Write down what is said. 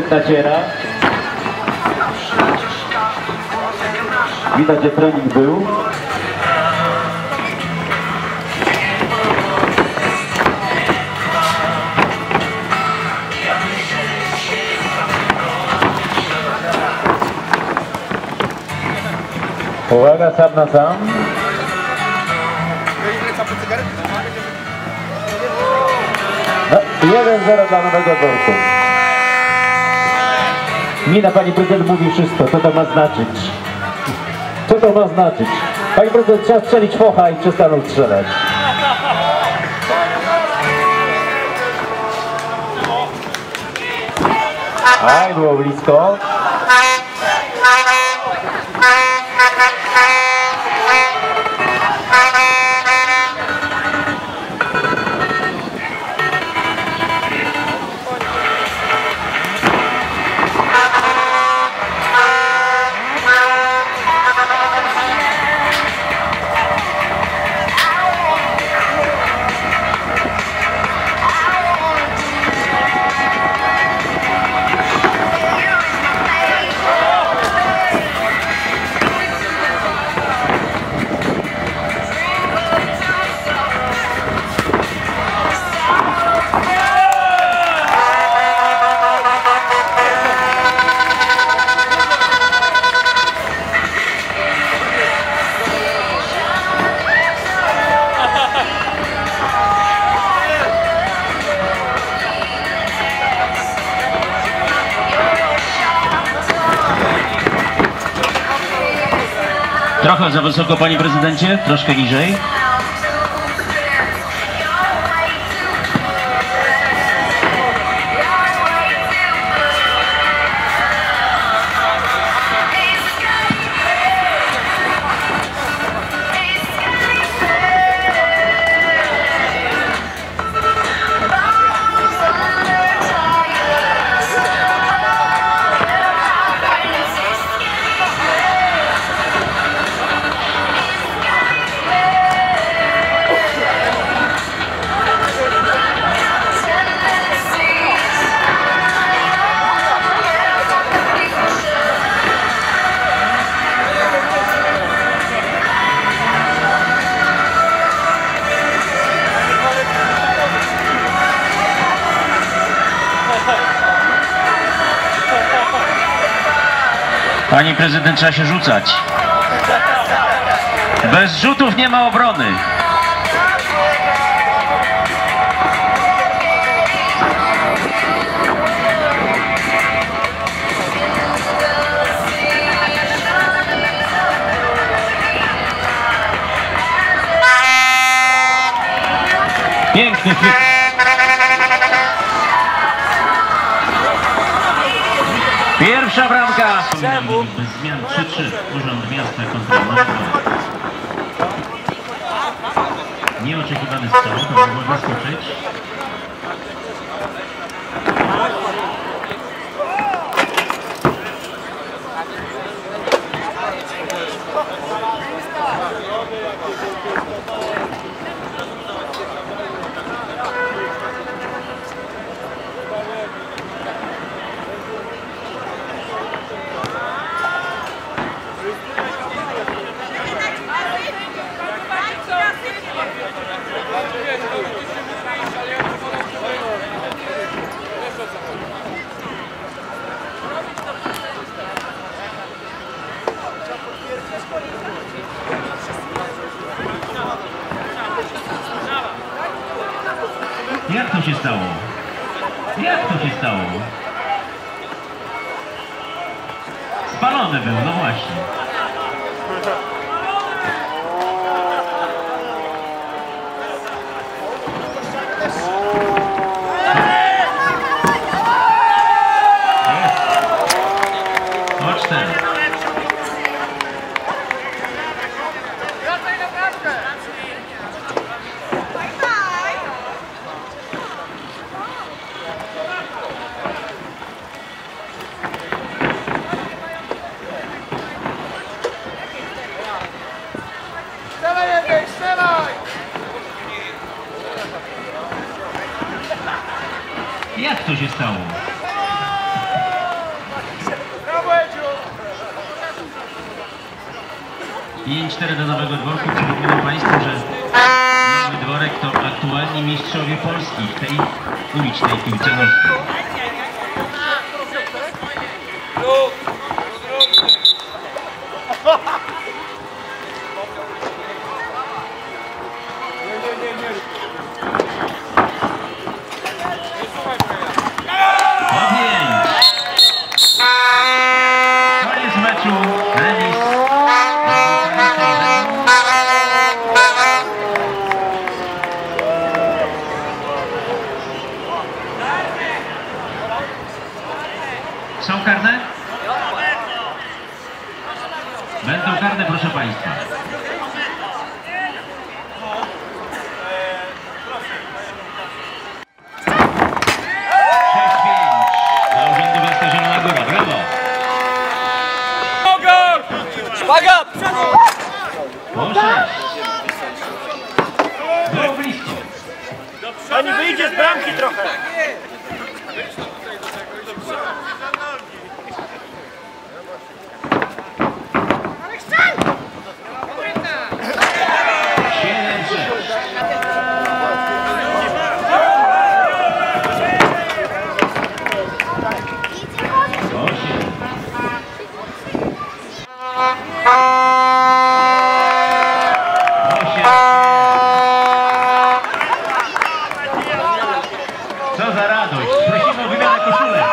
naciera. Widać, że trening był. Uwaga, sam na sam. No, 1-0 dla Nowego Dworku. Mina pani prezydent mówi wszystko, co to ma znaczyć. Co to ma znaczyć? Pani prezydent trzeba strzelić focha i przestaną strzelać. Aj, było blisko. Trochę za wysoko, panie prezydencie, troszkę niżej. Panie prezydent, trzeba się rzucać. Bez rzutów nie ma obrony. Piękny hit. Pierwsza bramka. Czemu? Bez zmian 3-3. Urząd Miasta Mazur. Nieoczekiwany strzał, to mogło zaskoczyć. Jak to się stało? Jak to się stało? Spalony był, no właśnie. Jest. O cztery. Strzelaj, się stało. I 4 do Nowego Dworku. Przypominam Państwu, że Nowy Dworek to aktualni mistrzowie Polski w tej ulicznej piłce nożnej. Są karne? Będą karne, proszę Państwa. 6-5 dla Urzędu Miasta Zielona Góra. Brawo! Szpagat! 6. Było blisko. Pani wyjdzie z bramki trochę. Co za radość! Prosimy o wymianę koszulek!